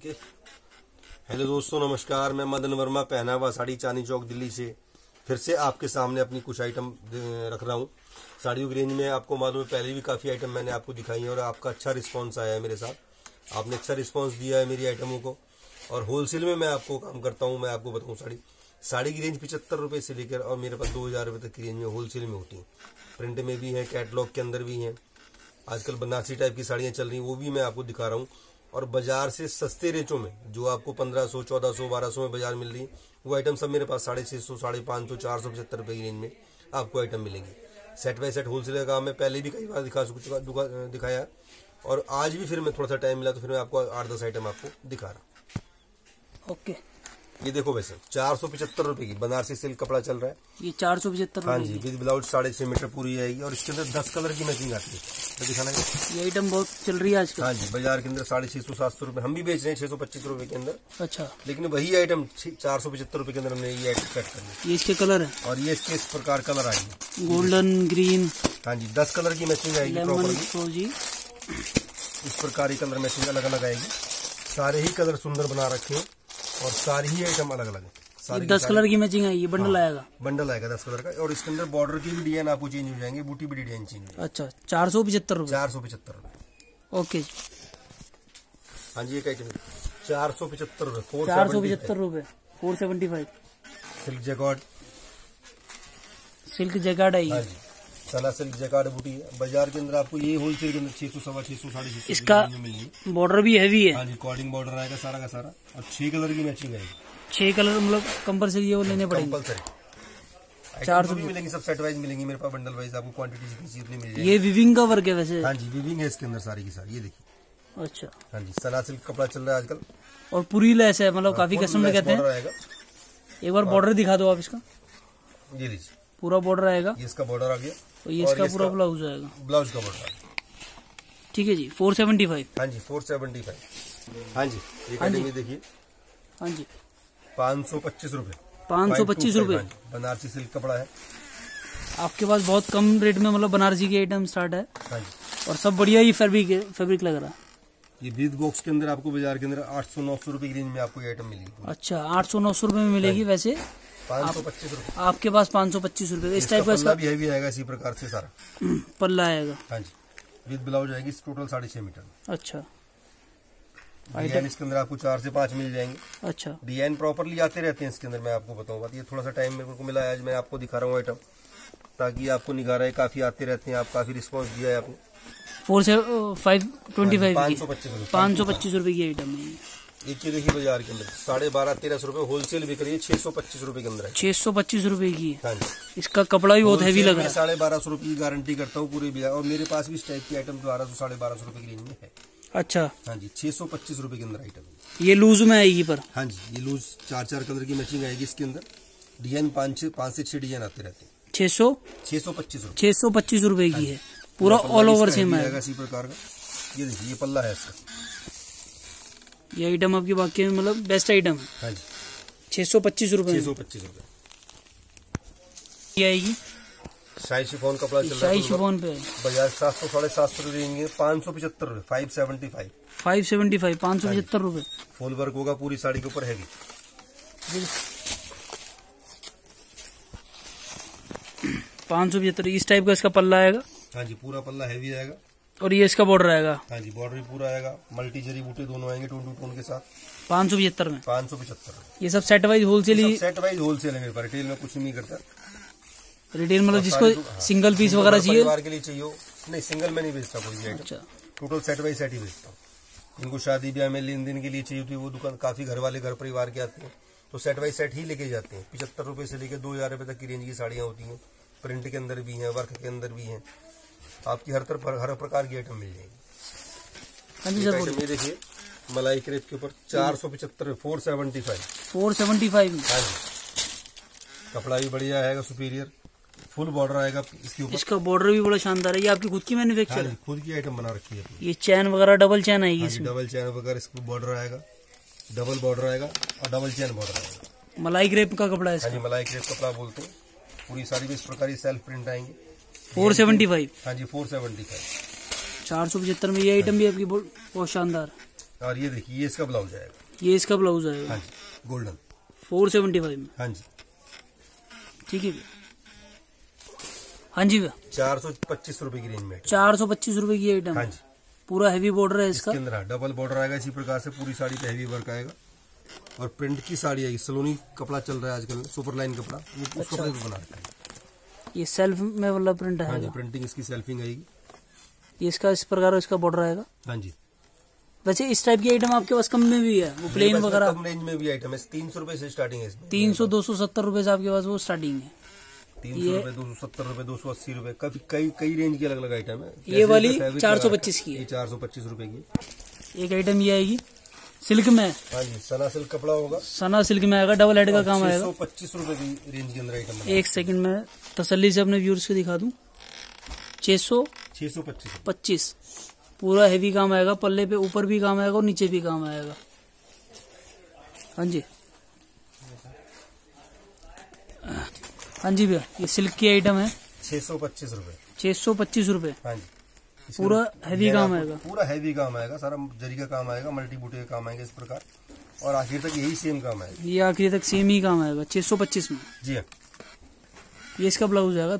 Okay. Hello दोस्तों, नमस्कार। मैं मदन वर्मा, पहनावा साड़ी चांदी चौक, दिल्ली से। फिर से आपके सामने अपनी कुछ आइटम रख रहा हूँ। साड़ियों की रेंज में आपको मालूम है, पहले भी काफ़ी आइटम मैंने आपको दिखाई है और आपका अच्छा रिस्पांस आया है मेरे साथ। आपने अच्छा रिस्पांस दिया है मेरी आइटमों को। और होलसेल में मैं आपको काम करता हूँ, मैं आपको बताऊँ साड़ी। साड़ी की रेंज पिछहत्तर रुपये से लेकर और मेरे पास दो हज़ार रुपये तक की रेंज में होलसेल में होती है। प्रिंट में भी है कैटलॉग के अंदर भी हैं। आजकल बनारसी टाइप की साड़ियाँ चल रही हैं, वो भी मैं आपको दिखा रहा हूँ। और बाज़ार से सस्ते रेटों में, जो आपको पंद्रह सौ, चौदह सौ, बारह सौ में बाज़ार मिल रही वो आइटम सब मेरे पास साढ़े छह सौ, साढ़े पाँच सौ, चार सौ पचहत्तर रुपये की रेंज में आपको आइटम मिलेंगे। सेट बाय सेट होलसेल का मैं पहले भी कई बार दिखा चुका दिखाया। और आज भी फिर मैं थोड़ा सा टाइम मिला तो फिर मैं आपको आठ दस आइटम आपको दिखा रहा ओके ये देखो वैसे चार सौ पचहत्तर रुपए की बनारसी सिल्क कपड़ा चल रहा है। ये चार सौ पचहत्तर हाँ जी विद ब्लाउज साढ़े छह मीटर पूरी आएगी और इसके अंदर दस कलर की मैचिंग आती है। तो दिखाना ये आइटम बहुत चल रही है आजकल। हाँ जी बाज़ार के अंदर साढ़े छह सौ सात सौ रुपए। हम भी बेच रहे हैं छह सौ पच्चीस रुपये के अंदर। अच्छा। लेकिन वही आइटम चार सौ पचहत्तर रुपये के अंदर हमने ये आइटम कट कर ये इसके कलर है? और ये इसके इस प्रकार कलर आएँगे। गोल्डन ग्रीन हाँ जी दस कलर की मैचिंग आएगी इस प्रकार की कलर मैचिंग अलग अलग आएगी। सारे ही कलर सुंदर बना रखे हैं। और सारी ही आइटम अलग अलग है। सारी दस कलर की मैचिंग है ये बंडल हाँ, आएगा। बंडल आएगा दस कलर का। और इसके अंदर बॉर्डर की भी डिज़ाइन आपको चेंज हो जाएँगे बूटी भी डिज़ाइन चेंज अच्छा चार सौ पचहत्तर रूपए। चार सौ पचहत्तर रूपए। ओके। हाँ जी ये क्या चार सौ पचहत्तर रूपए चार सौ पचहत्तर रूपए four seventy five silk jacquard silk jacquard है ये सला सिल्क जैकार्ड बूटी है। बाज़ार के अंदर आपको ये होलसेल के अंदर छह सौ सवा छह सौ साढ़े छह इसका बॉर्डर भी हैवी है। हाँ जी कॉर्डिंग बॉर्डर आएगा सारा का सारा। और छह कलर की मैचिंग आएगी छह कलर मतलब कंपलसरी वो लेने पड़ेंगे। चार सौ मिलेंगी सब सेट वाइज मिलेंगी मेरे पास बंडल वाइज आपको क्वांटिटी जितनी मिल जाएगी। ये विविंग का वर्क है वैसे। हाँ जी विविंग है इसके अंदर सारी की सारी ये देखिए। अच्छा। हाँ जी सना सिल्क कपड़ा चल रहा है आजकल। और पूरी लेस है मतलब हाँ, काफ़ी कस्टमर कहते हैं। एक बार बॉर्डर दिखा दो आप इसका। ये लीजिए। पूरा बॉर्डर आएगा ये इसका बॉर्डर आ गया। और ये इसका पूरा ब्लाउज आएगा ब्लाउज का बॉर्डर ठीक है जी फोर सेवेंटी फाइव हाँ जी फोर सेवेंटी फाइव हाँ जी। हाँ जी। देखिए। हाँ जी। पाँच सौ पच्चीस रूपए। पाँच सौ पच्चीस रूपए। बनारसी सिल्क कपड़ा है। आपके पास बहुत कम रेट में मतलब बनारसी के आइटम स्टार्ट है। हाँ जी। और सब बढ़िया ही फैब्रिक फैब्रिक लग रहा। है ये बीस बॉक्स के अंदर आपको बाज़ार के अंदर आठ सौ नौ सौ रुपये की रेंज में आपको आइटम मिलेगी। अच्छा आठ सौ नौ सौ रुपये में मिलेगी हाँ वैसे। पाँच सौ पच्चीस रूपए। आपके पास पाँच सौ पच्चीस रुपये इस टाइप का भी हैवी आएगा इसी प्रकार से सारा। पल्ला आएगा। हाँ जी। विद ब्लाउज आएगी टोटल साढ़े छह मीटर। अच्छा। डिज़ाइन इसके अंदर आपको चार से पाँच मिल जाएँगे। अच्छा। डिज़ाइन प्रॉपरली आते रहते हैं इसके अंदर मैं आपको बताऊँगा ये थोड़ा सा टाइम मेरे को मिला है आज मैं आपको दिखा रहा हूँ आइटम ताकि आपको निखा रहे काफ़ी आते रहते हैं आप काफ़ी रिस्पॉन्स दिया है आपने। फोर से फाइव ट्वेंटी फाइव पाँच सौ पच्चीस पाँच सौ पच्चीस रुपये की आइटम है एक चीज़ देखिए बाज़ार के अंदर। साढ़े बारह तेरह सौ रुपये होलसेल बिक रही है छह सौ पच्चीस रुपये के अंदर है। छह सौ पच्चीस रुपये की। हाँ जी। इसका कपड़ा भी बहुत हैवी लग रहा है। साढ़े बारह सौ रुपये की गारंटी करता हूँ पूरे बाज़ार और मेरे पास भी इस टाइप की आइटम बारह सौ साढ़े बारह सौ रुपये की रेंज में है। अच्छा। हाँ जी छह सौ पच्चीस रुपये के अंदर आइटम ये लूज में आएगी पर। हाँ जी ये लूज चार चार कलर की मैचिंग आएगी इसके अंदर। डिज़ाइन पाँच पाँच से छह डिज़ाइन आते रहते हैं। छह सौ? छह सौ पच्चीस छह सौ पच्चीस रुपये की है पूरा ऑल ओवर सेम आएगा इसी प्रकार का। ये देखिए ये पल्ला है इसका। ये आइटम आपकी बाकी में मतलब बेस्ट आइटम है। हाँ जी। सौ पच्चीस रूपए छह सौ पच्चीस रूपए। ये आएगी। शाही शिफोन कपड़ा चल रहा है शाही शिफोन पे। बाज़ार सात सौ साढ़े सात सौ रुपए पाँच सौ पचहत्तर रूपए five seventy five five seventy five पाँच सौ हाँ पचहत्तर रूपए। फुल वर्क होगा पूरी साड़ी के ऊपर हैवी। पाँच सौ पचहत्तर इस टाइप का इसका पल्ला आएगा। हाँ जी पूरा पल्ला हैवी आएगा। और ये इसका बॉर्डर आएगा। हाँ जी बॉर्डर भी पूरा आएगा। मल्टी जरी बूटे दोनों आएँगे टोन टू टोन के साथ। पाँच सौ पचहत्तर में। पाँच सौ पचहत्तर ये सब सेट वाइज होलसेल ही सेट वाइज होलसेल है मेरे पास। रिटेल में कुछ नहीं करता। रिटेल मतलब जिसको सिंगल पीस वगैरह चाहिए। परिवार के लिए चाहिए नहीं सिंगल में नहीं बेचता कोई अच्छा। टोटल सेट वाइज सेट ही बेचता हूँ। इनको शादी ब्याह में लेन देन के लिए चाहिए थी वो दुकान काफ़ी घर वाले घर परिवार के आते हैं। तो सेट वाइज सेट ही लेके जाते हैं। पिछहत्तर रुपए से लेकर दो हज़ार रुपए तक की रेंज की साड़ियाँ होती हैं। प्रिंट के अंदर भी हैं वर्क के अंदर भी हैं। आपकी हर तरफ़ हर प्रकार की आइटम मिल जाएगी। हाँ जी सर ये देखिए मलाई क्रेप के ऊपर चार सौ पचहत्तर four seventy five. Four seventy five. हाँ जी। कपड़ा भी बढ़िया आएगा सुपीरियर फुल बॉर्डर आएगा इसके ऊपर। इसका बॉर्डर भी बड़ा शानदार है। ये आपकी खुद की मैन्युफैक्चर है खुद की आइटम बना रखी है ये चैन वगैरह डबल चैन आएगी इसमें? डबल चैन वगैरह इसको बॉर्डर आएगा। डबल बॉर्डर आएगा और डबल चैन बॉर्डर आएगा। मलाई ग्रेप का कपड़ा है हाँ मलाई ग्रेप कपड़ा बोलते हैं। पूरी सारी भी इस प्रकार सेल्फ प्रिंट आएँगे। Four seventy five. हाँ जी फोर सेवेंटी फाइव। चार सौ पचहत्तर में ये आइटम भी आपकी बहुत शानदार। और ये देखिए ये इसका ब्लाउज आएगा ये इसका ब्लाउज आएगा हाँ जी गोल्डन फोर सेवेंटी फाइव में। हाँ जी। ठीक है। हाँ जी भैया। चार सौ पच्चीस रूपए की रेंज में चार सौ पच्चीस रूपए की आइटम हाँ। जी। पूरा हैवी बॉर्डर है इसका। इसके अंदर हाँ, डबल बॉर्डर आएगा इसी प्रकार से पूरी साड़ी पे हैवी वर्क आएगा। और प्रिंट की साड़ी आएगी सलोनी कपड़ा चल रहा है आजकल सुपर लाइन कपड़ा वो उस अच्छा। कपड़े को बना रखा है। ये सेल्फ में वाला प्रिंट हाँ जी है प्रिंटिंग इसकी सेल्फिंग आएगी। ये इसका इस प्रकार इसका बॉर्डर आएगा। हाँ जी। वैसे इस टाइप की आइटम आपके पास कम में भी है वो प्लेन वगैरह। कम रेंज में भी आइटम है। तीन सौ रुपए से स्टार्टिंग है तीन सौ दो सौ सत्तर रुपए से आपके पास वो स्टार्टिंग है। तीन सौ ये- रुपए दो सौ सत्तर रुपए दो सौ अस्सी कभी कई कई रेंज की अलग अलग आइटम है। ये वाली चार सौ पच्चीस की चार सौ पच्चीस रुपए की। एक आइटम ये आएगी। सिल्क में? हाँ जी सना सिल्क कपड़ा होगा। सना सिल्क में आएगा डबल हेड का काम आएगा। सौ पच्चीस रुपए की रेंज के अंदर आइटम एक सेकंड में तसल्ली से अपने व्यूअर्स को दिखा दूँ। छह सौ छह सौ पच्चीस। पच्चीस। पूरा हैवी काम आएगा पल्ले पे ऊपर भी काम आएगा और नीचे भी काम आएगा। हाँ जी। हाँ जी भैया ये सिल्क की आइटम है। छह सौ पच्चीस रूपए। छह सौ पच्चीस रूपए। हाँ जी। पूरा ये काम आएगा। पूरा हैवी काम आएगा सारा जरी का काम आएगा मल्टी बूटे का काम आएगा इस प्रकार। और आखिर तक यही सेम काम आएगा। ये आखिर तक सेम ही काम आएगा छह सौ पच्चीस में। जी हाँ। ये इसका ब्लाउज आएगा?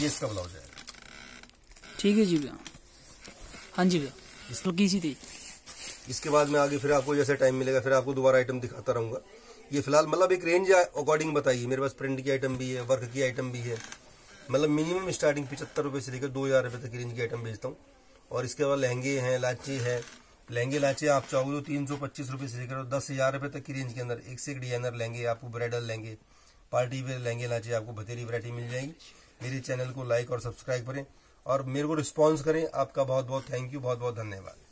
ये इसका ब्लाउज आएगा। ठीक है जी भैया। हाँ जी भैया हल्की सी थी इसके बाद में आगे फिर आपको जैसे टाइम मिलेगा फिर आपको दोबारा आइटम दिखाता रहूँगा। ये फ़िलहाल मतलब एक रेंज अकॉर्डिंग बताइए। मेरे पास प्रिंट की आइटम भी है वर्क की आइटम भी है। मतलब मिनिमम स्टार्टिंग पिछहत्तर रुपये से लेकर दो हज़ार रुपये तक की रेंज की आइटम बेचता हूँ। और इसके बाद लहंगे हैं, लाचे है। लहंगे, लाचे आप चाहोगे तो तीन सौ पच्चीस रुपये से लेकर दस हज़ार रुपये तक की रेंज के अंदर एक से एक डिज़ाइनर लहंगे, आपको ब्राइडल लहंगे पार्टी वेयर लहंगे, लाचे आपको बतेरी वरायटी मिल जाएगी। मेरे चैनल को लाइक और सब्सक्राइब करें और मेरे को रिस्पॉन्स करें। आपका बहुत बहुत थैंक यू बहुत बहुत धन्यवाद।